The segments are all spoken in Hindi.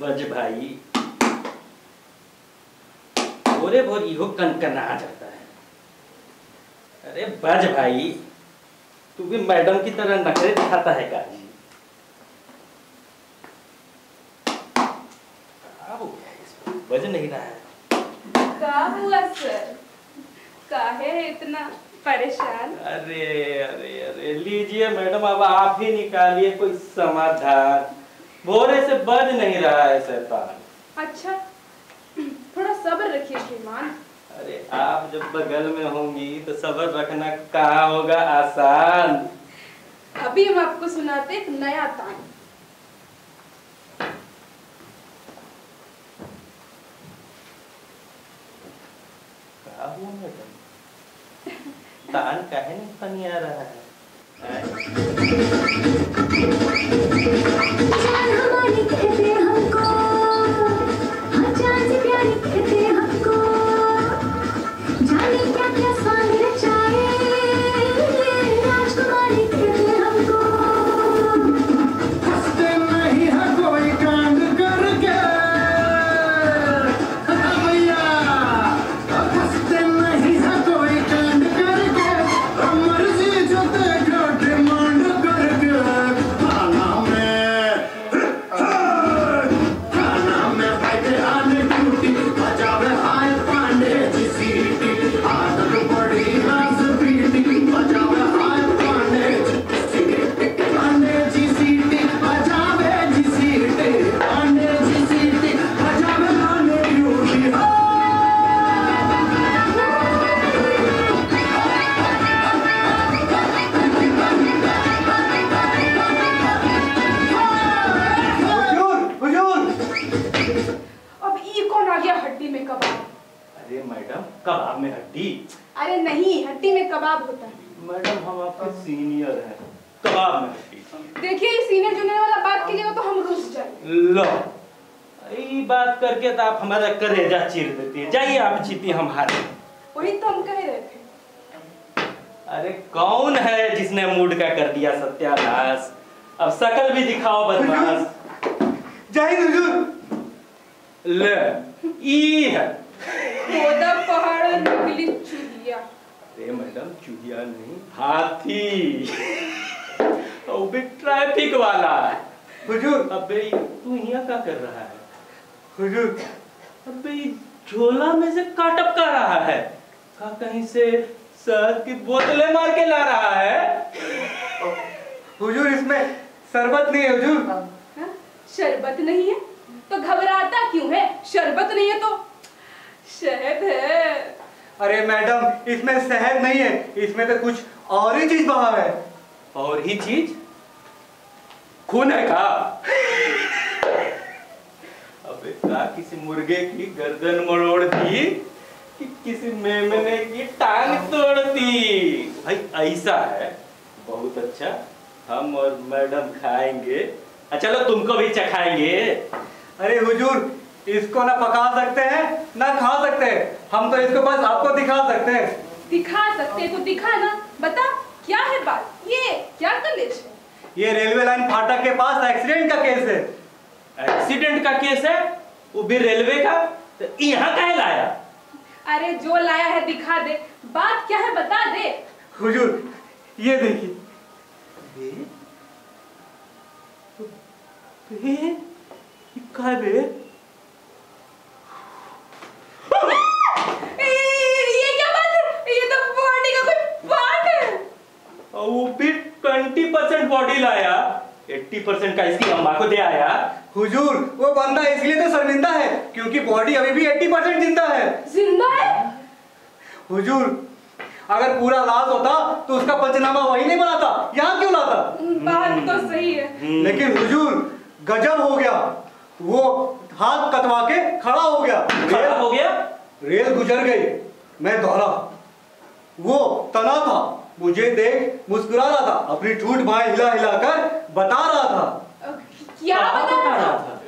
बज भाई भोरे भोर इहो कनकना जाता है। अरे बज भाई तू भी मैडम की तरह नखरे दिखाता है का जी क्या गया इसको? बज नहीं रहा है। का हुआ सर? काहे है इतना परेशान? अरे अरे अरे लीजिए मैडम अब आप ही निकालिए कोई समाधान। भोरे से बज नहीं रहा है शैतान। अच्छा थोड़ा सब्र रखिए श्रीमान। अरे आप जब बगल में होंगी तो सबर रखना कहा होगा आसान। अभी हम आपको सुनाते एक नया तान। तान काहे नहीं पानी आ रहा है? गया हड्डी में कबाब। अरे मैडम कबाब में हड्डी? अरे नहीं हड्डी में कबाब होता है। मैडम हम आपके सीनियर हैं कबाब में हड्डी। देखिए ये सीनियर जूनियर वाला बात कीजिएगा तो हम रुस जाएँगे। लो। ये बात करके तो आप हमारा करेजा चीर देती है। जाइए आप जीती हम हारे। वही तो हम कह रहे थे। अरे कौन है जिसने मूड का कर दिया सत्यानाश? अब शकल भी दिखाओ बदमाश। जय हिंद हुजूर। ले ई है। गोदा पहाड़ निकली चुहिया। अरे मैडम चूहिया नहीं हाथी। वो भी ट्रैफ़िक वाला हुजूर। अबे तू यहाँ क्या कर रहा है? हुजूर। अबे झोला में से का कर रहा है? का कहीं से शहद की बोतलें मार के ला रहा है? हुजूर इसमें शरबत नहीं है हुजूर। हाँ? शरबत नहीं है? तो घबराता क्यों है? शरबत नहीं है तो? शहद है। अरे मैडम इसमें शहद नहीं है इसमें तो कुछ और ही चीज़ बहा है। और ही चीज़? खून है का अबे का किसी मुर्गे की गर्दन मरोड़ दी कि किसी मेमने की टांग तोड़ दी भाई ऐसा है। बहुत अच्छा। हम और मैडम खाएँगे। अच्छा, चलो तुमको भी चखाएँगे। अरे हुजूर इसको ना पका सकते हैं ना खा सकते हैं। हम तो इसको बस आपको दिखा सकते हैं। दिखा सकते हैं तो दिखा ना। बता क्या है बात? ये क्या कलेश है? ये रेलवे लाइन फाटक के पास एक्सीडेंट का केस है। एक्सीडेंट का केस है? वो भी रेलवे का? तो यहाँ कहे लाया? अरे जो लाया है दिखा दे। बात क्या है बता दे। हुजूर ये देखिए। बे? ये क्या बात है ये तो बॉडी का कोई पार्ट है और वो भी ट्वेंटी परसेंट बॉडी लाया। एट्टी परसेंट का इसकी अम्मा को दे आया। हुजूर वो बंदा इसलिए तो शर्मिंदा है क्योंकि बॉडी अभी भी 80 परसेंट ज़िंदा है। ज़िंदा है? हुजूर अगर पूरा लाश होता तो उसका पंचनामा वही नहीं बनाता। यहाँ क्यों लाता? बात तो सही है। लेकिन हुजूर गजब हो गया। वो हाथ कटवा के खड़ा हो गया। खड़ा हो गया? रेल गुजर गई। मैं दौड़ा। वो तना था। मुझे देख मुस्कुरा रहा था। अपनी ठूठ बाएँ हिला हिला कर बता रहा था। क्या बता रहा था?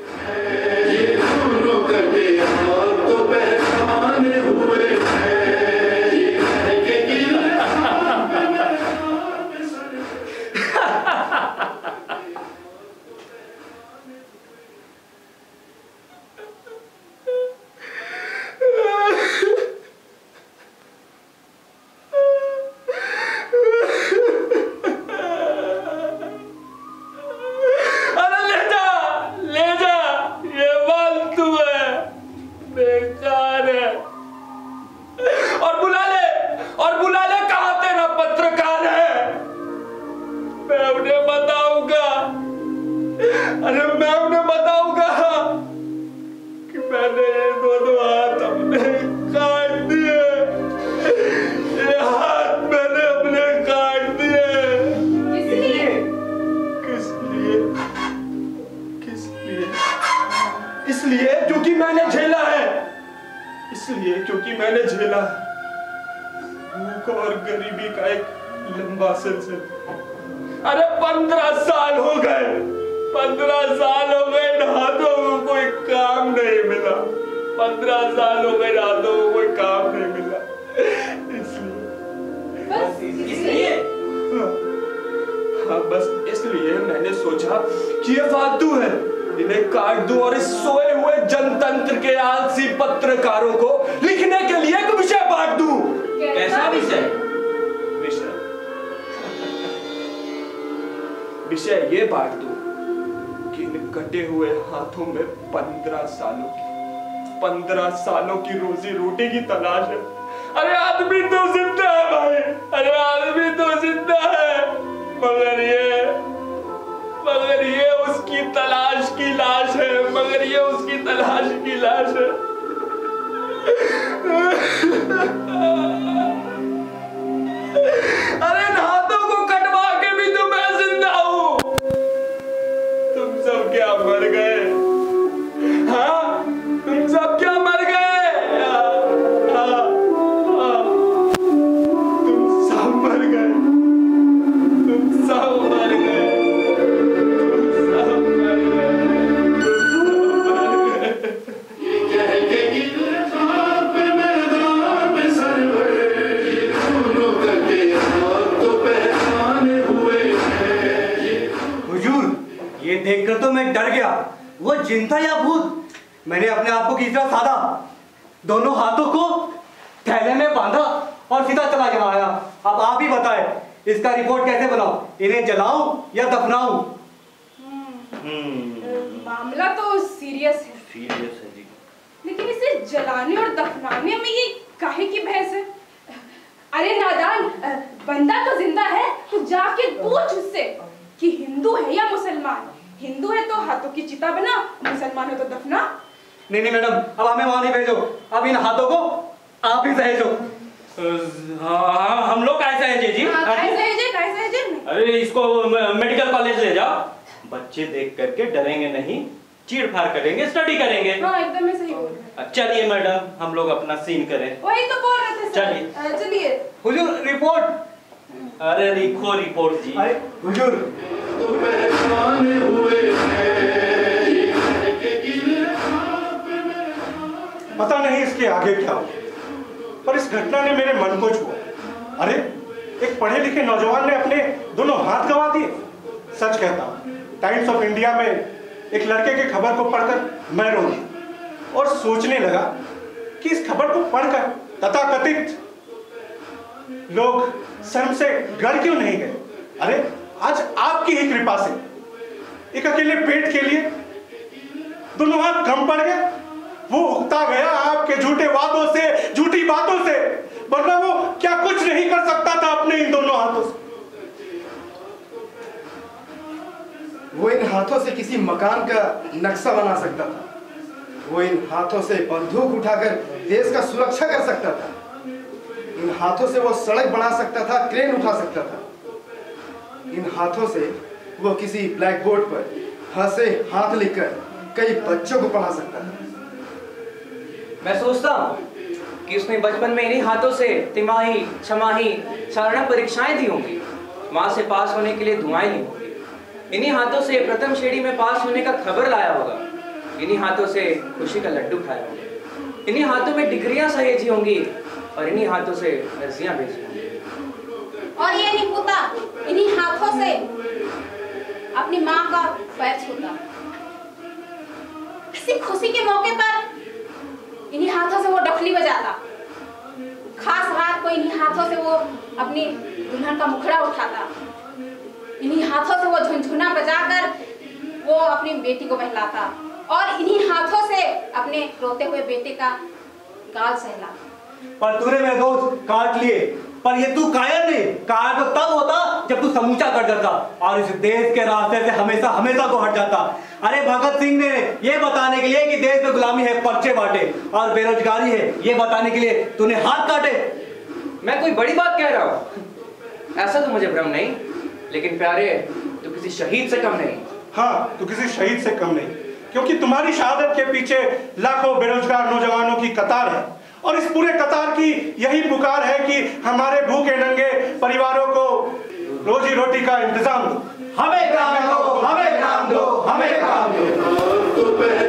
इसलिए क्योंकि मैंने झेला भूख और गरीबी का एक लंबा सिलसिला। अरे पंद्रह साल हो गए। पंद्रह साल हो गए इन हाथों को कोई काम नहीं मिला। पंद्रह साल हो गए इन हाथों को कोई काम नहीं मिला। इसलिए। इसलिए? हाँ बस इसलिए मैंने सोचा कि ये फालतू है। इन्हें काट दूँ और इस सोए हुए जनतंत्र के आलसी पत्रकारों को लिखने के लिए एक विषय बांट दूँ। कैसा विषय? विषय? विषय। ये बांट दूँ कि इन कटे हुए हाथों में पंद्रह सालों की पंद्रह सालों की रोजी रोटी की तलाश है। अरे आदमी तो ज़िंदा है भाई। अरे आदमी तो ज़िंदा है। मगर ये मगर ये उसकी तलाश की लाश है। मगर ये उसकी तलाश की ये देखकर तो मैं डर गया। वो जिन था या भूत? मैंने अपने आप को किस तरह साधा? दोनों हाथों को थैले में बांधा और सीधा चला यहाँ आया। अब आप ही बताएँ इसका रिपोर्ट कैसे बनाऊँ? इन्हें जलाऊं या दफनाऊं? मामला तो सीरियस है। सीरियस है जी। लेकिन इसे जलाने और दफनाने में ये काहे की बहस है? अरे नादान बंदा तो ज़िंदा है तो जाके पूछ उससे कि हिंदू है या मुसलमान? हिंदू है तो हाथों की चिता बना मुसलमान है तो दफना। नहीं नहीं मैडम अब हमें वहाँ नहीं भेजो। अब इन हाथों को आप ही सहेजो। हाँ हाँ हम लोग कैसे हैं जी? जी हाँ, कैसे है जी जी अरे इसको मेडिकल कॉलेज ले जाओ। बच्चे देख करके डरेंगे नहीं चीड़ फाड़ करेंगे स्टडी करेंगे। हाँ एकदम सही। चलिए मैडम हम लोग अपना सीन करें। वही तो बोल रहे थे चलिए। चलिए। हुजूर रिपोर्ट अरे लिखो रिपोर्ट जी। हुजूर। पता नहीं इसके आगे क्या हो पर इस घटना ने मेरे मन को छुआ। अरे, एक पढ़े लिखे नौजवान ने अपने दोनों हाथ गंवा दिए। सच कहता हूँ टाइम्स ऑफ़ इंडिया में एक लड़के की खबर को पढ़कर मैं रो और सोचने लगा कि इस खबर को पढ़कर तथाकथित लोग शर्म से डर क्यों नहीं गए? अरे, आज आपकी ही कृपा से। एक अकेले पेट के लिए दोनों हाथ कम पड़ गए। वो उगता गया आपके झूठे वादों से, झूठी बातों से। वरना वो क्या कुछ नहीं कर सकता था अपने इन दोनों हाथों से? वो इन हाथों से किसी मकान का नक्शा बना सकता था। वो इन हाथों से बंदूक उठाकर देश का सुरक्षा कर सकता था। इन हाथों से वो सड़क बना सकता था क्रेन उठा सकता था। इन हाथों से वो किसी ब्लैक बोर्ड पर हंसे हाथ लिखकर कई बच्चों को पढ़ा सकता था। मैं सोचता हूँ कि उसने बचपन में इन्हीं हाथों से तिमाही, छमाही साधारण परीक्षाएँ दी होंगी। वहाँ से पास होने के लिए दुआएँ ली होंगी। इन्हीं हाथों से प्रथम श्रेणी में पास होने का खबर लाया होगा। इन्हीं हाथों से खुशी का लड्डू खाया होगा। इन्हीं हाथों में डिग्रियाँ सहेजी होंगी। और इन्हीं हाथों से अर्जियाँ भेजी और ये नहीं पूता इन्हीं हाथों से अपनी माँ का पैर छूता। किसी खुशी के मौके पर इन्हीं हाथों से वो डफली बजाता। खास रात को इन्हीं हाथों से वो अपनी दुल्हन का मुखड़ा उठाता। इन्हीं हाथों से वो झुनझुना बजाकर वो अपनी बेटी को बहलाता। और इन्हीं हाथों से अपने रोते हुए बेटे का गाल सहलाता। पर तूने मेरे दोस्त काट लिए। पर ये तू कायर नहीं। कायर तो तब होता जब तू समूचा कर जाता और इस देश के रास्ते से हमेशा हमेशा को हट जाता। अरे भगत सिंह ने ये बताने के लिए कि देश में गुलामी है पर्चे बांटे और बेरोजगारी है ये बताने के लिए तूने हाथ काटे। मैं कोई बड़ी बात कह रहा हूँ। ऐसा तो मुझे भ्रम नहीं लेकिन प्यारे तो किसी शहीद से कम नहीं। हाँ तो किसी शहीद से कम नहीं क्योंकि तुम्हारी शहादत के पीछे लाखों बेरोजगार नौजवानों की कतार है। और इस पूरे कतार की यही पुकार है कि हमारे भूखे नंगे परिवारों को रोजी रोटी का इंतज़ाम दो। हमें काम दो हमें काम दो हमें काम दो।